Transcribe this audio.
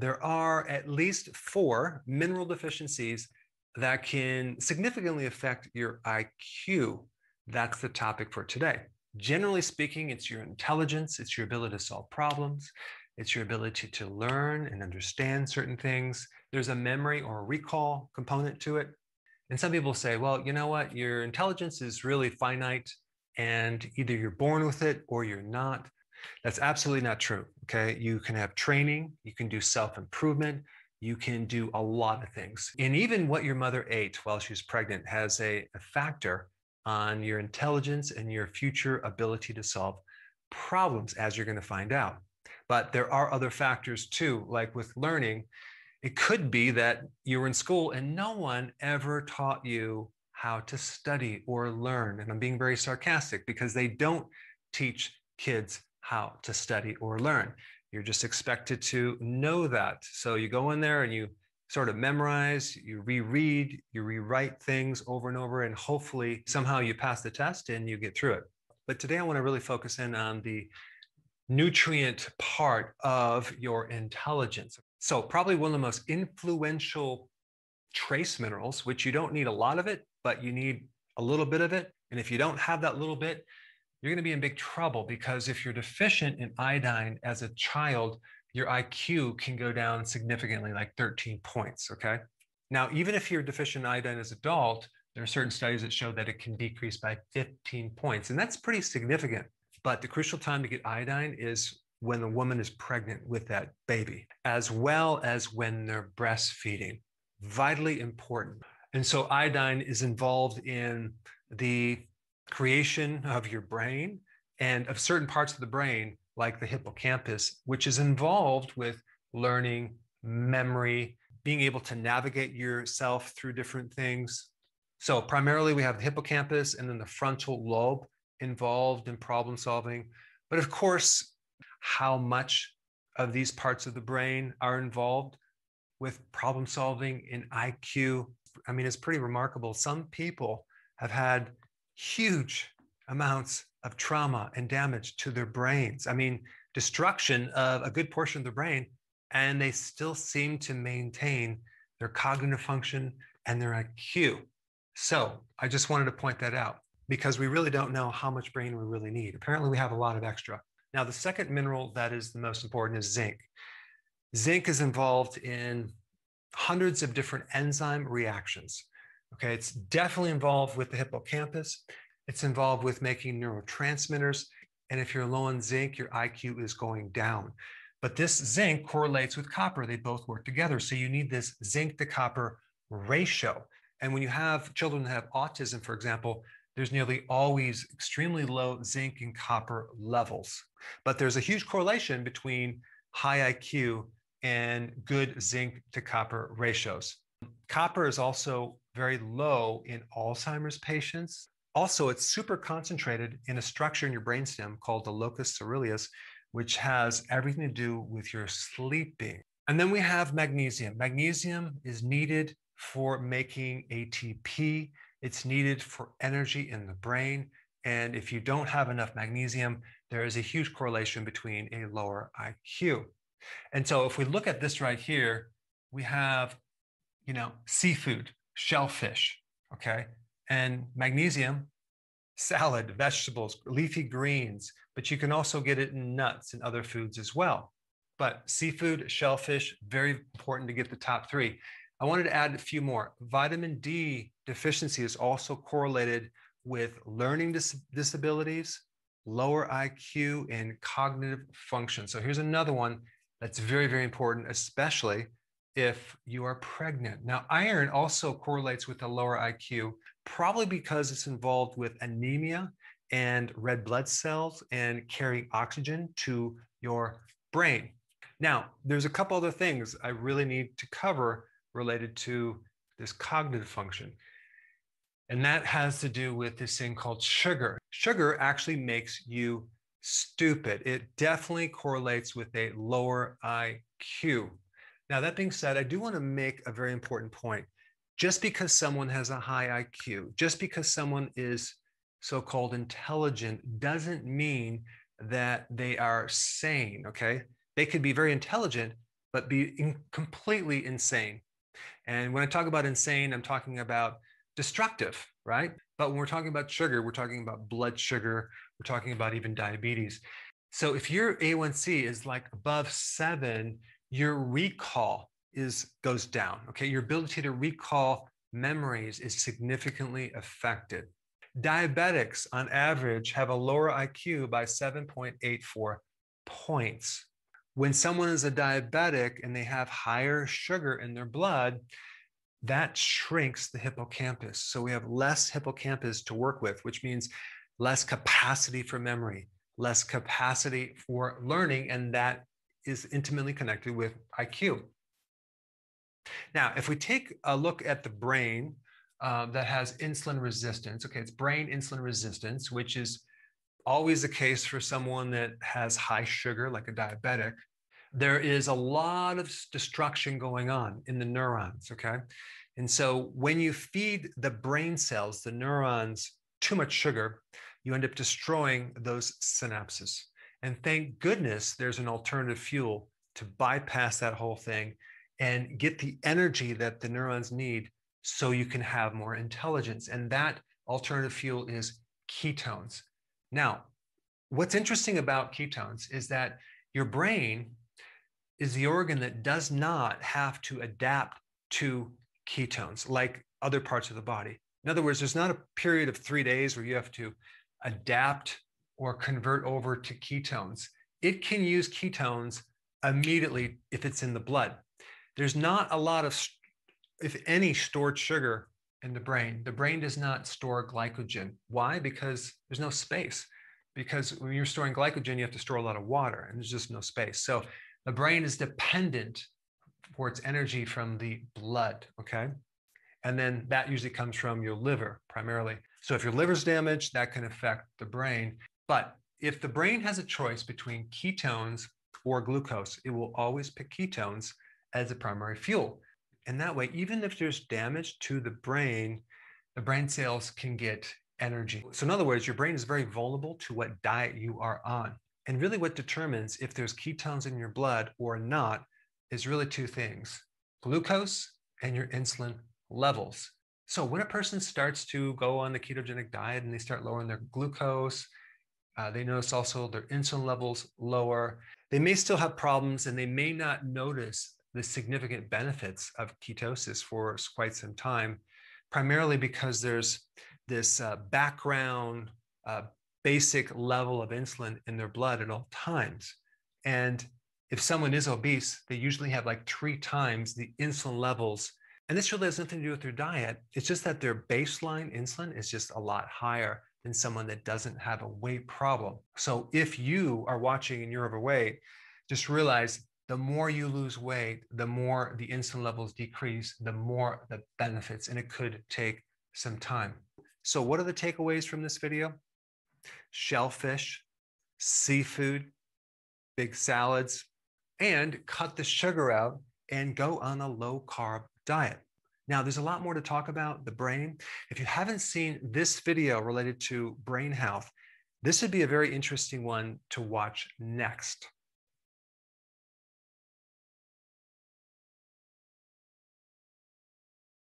there are at least four mineral deficiencies that can significantly affect your IQ. That's the topic for today. Generally speaking, it's your intelligence, it's your ability to solve problems, it's your ability to learn and understand certain things. There's a memory or a recall component to it. And some people say, well, you know what? Your intelligence is really finite and either you're born with it or you're not. That's absolutely not true. Okay. You can have training, you can do self improvement, you can do a lot of things. And even what your mother ate while she was pregnant has a, a factor on your intelligence and your future ability to solve problems, as you're going to find out. But there are other factors too, like with learning. It could be that you were in school and no one ever taught you how to study or learn. And I'm being very sarcastic because they don't teach kids how to study or learn. You're just expected to know that. So you go in there and you sort of memorize, you reread, you rewrite things over and over, and hopefully somehow you pass the test and you get through it. But today I want to really focus in on the nutrient part of your intelligence. So, probably one of the most influential trace minerals, which you don't need a lot of it, but you need a little bit of it. And if you don't have that little bit, you're going to be in big trouble because if you're deficient in iodine as a child, your IQ can go down significantly, like 13 points. Okay. Now, even if you're deficient in iodine as an adult, there are certain studies that show that it can decrease by 15 points. And that's pretty significant. But the crucial time to get iodine is when the woman is pregnant with that baby, as well as when they're breastfeeding. Vitally important. And so iodine is involved in the creation of your brain and of certain parts of the brain, like the hippocampus, which is involved with learning, memory, being able to navigate yourself through different things. So, primarily, we have the hippocampus and then the frontal lobe involved in problem solving. But of course, how much of these parts of the brain are involved with problem solving in IQ? I mean, it's pretty remarkable. Some people have had huge amounts of trauma and damage to their brains. I mean, destruction of a good portion of the brain, and they still seem to maintain their cognitive function and their IQ. So I just wanted to point that out because we really don't know how much brain we really need. Apparently, we have a lot of extra. Now, the second mineral that is the most important is zinc. Zinc is involved in hundreds of different enzyme reactions. Okay, it's definitely involved with the hippocampus. It's involved with making neurotransmitters. And if you're low on zinc, your IQ is going down. But this zinc correlates with copper. They both work together. So you need this zinc to copper ratio. And when you have children that have autism, for example, there's nearly always extremely low zinc and copper levels. But there's a huge correlation between high IQ and good zinc to copper ratios. Copper is also very low in Alzheimer's patients. Also, it's super concentrated in a structure in your brainstem called the locus coeruleus, which has everything to do with your sleeping. And then we have magnesium. Magnesium is needed for making ATP, it's needed for energy in the brain. And if you don't have enough magnesium, there is a huge correlation between a lower IQ. And so if we look at this right here, we have, you know, seafood, shellfish, okay? And magnesium, salad, vegetables, leafy greens, but you can also get it in nuts and other foods as well. But seafood, shellfish, very important to get the top three. I wanted to add a few more. Vitamin D deficiency is also correlated with learning dis- disabilities, lower IQ, and cognitive function. So here's another one that's very, very important, especially if you are pregnant. Now, iron also correlates with a lower IQ, probably because it's involved with anemia and red blood cells and carrying oxygen to your brain. Now, there's a couple other things I really need to cover related to this cognitive function. And that has to do with this thing called sugar. Sugar actually makes you stupid. It definitely correlates with a lower IQ. Now, that being said, I do want to make a very important point. Just because someone has a high IQ, just because someone is so called intelligent, doesn't mean that they are sane, okay? They could be very intelligent, but be in completely insane. And when I talk about insane, I'm talking about destructive, right? But when we're talking about sugar, we're talking about blood sugar, we're talking about even diabetes. So if your A1C is like above seven, your recall is goes down. Okay, your ability to recall memories is significantly affected. Diabetics on average have a lower IQ by 7.84 points. When someone is a diabetic and they have higher sugar in their blood, that shrinks the hippocampus. So we have less hippocampus to work with, which means less capacity for memory, less capacity for learning, and that is intimately connected with IQ. Now, if we take a look at the brain uh, that has insulin resistance, okay, it's brain insulin resistance, which is always the case for someone that has high sugar, like a diabetic. There is a lot of destruction going on in the neurons, okay? And so when you feed the brain cells, the neurons, too much sugar, you end up destroying those synapses. And thank goodness there's an alternative fuel to bypass that whole thing and get the energy that the neurons need so you can have more intelligence. And that alternative fuel is ketones. Now, what's interesting about ketones is that your brain is the organ that does not have to adapt to ketones like other parts of the body. In other words, there's not a period of three days where you have to adapt or convert over to ketones. It can use ketones immediately if it's in the blood. There's not a lot of, if any, stored sugar in the brain. The brain does not store glycogen. Why? Because there's no space. Because when you're storing glycogen, you have to store a lot of water and there's just no space. So the brain is dependent for its energy from the blood. Okay. And then that usually comes from your liver primarily. So if your liver's damaged, that can affect the brain. But if the brain has a choice between ketones or glucose, it will always pick ketones as a primary fuel. And that way, even if there's damage to the brain, the brain cells can get energy. So, in other words, your brain is very vulnerable to what diet you are on. And really, what determines if there's ketones in your blood or not is really two things glucose and your insulin levels. So, when a person starts to go on the ketogenic diet and they start lowering their glucose, uh, they notice also their insulin levels lower. They may still have problems and they may not notice the significant benefits of ketosis for quite some time, primarily because there's this uh, background uh, basic level of insulin in their blood at all times. And if someone is obese, they usually have like three times the insulin levels. And this really has nothing to do with their diet. It's just that their baseline insulin is just a lot higher someone that doesn't have a weight problem. So if you are watching and you're overweight, just realize the more you lose weight, the more the insulin levels decrease, the more the benefits, and it could take some time. So, what are the takeaways from this video? Shellfish, seafood, big salads, and cut the sugar out and go on a low carb diet. Now, there's a lot more to talk about the brain. If you haven't seen this video related to brain health, this would be a very interesting one to watch next.